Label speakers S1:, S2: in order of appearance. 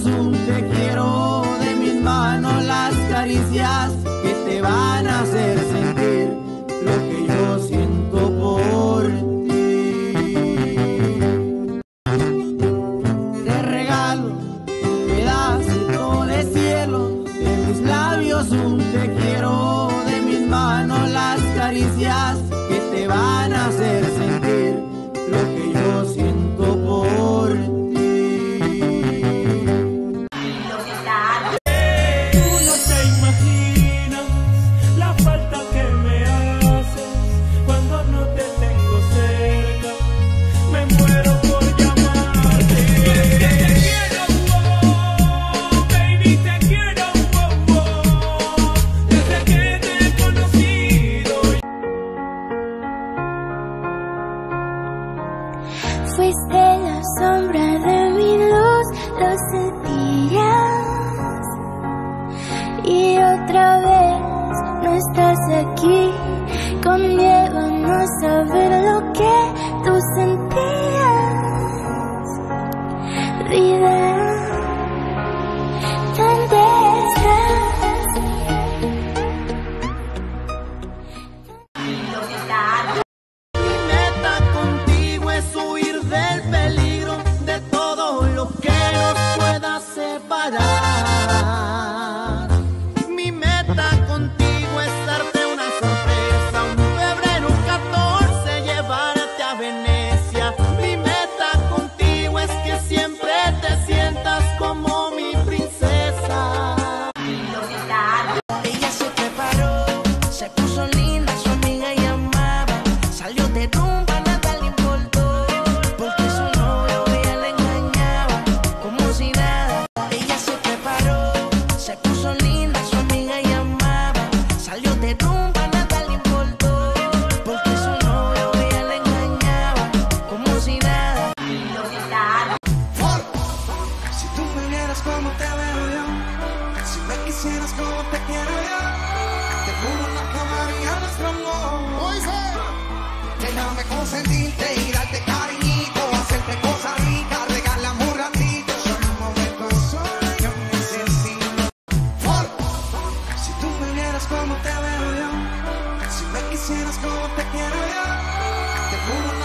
S1: un te quiero, de mis manos las caricias que te van a hacer sentir lo que yo
S2: siento por ti. Te regalo un pedacito de cielo, de mis labios un te
S3: quiero, de mis manos las caricias. Fuiste la sombra de mi luz, lo sentías. Y otra vez no estás aquí, como
S4: te veo yo, si me quisieras como te quiero yo, te juro cama haría nuestro amor. Déjame consentirte y darte cariñito, hacerte cosas ricas, regalamos un ratito, solo un momento solo yo necesito. Si tú me vieras como te veo yo, si me quisieras como te quiero yo, te juro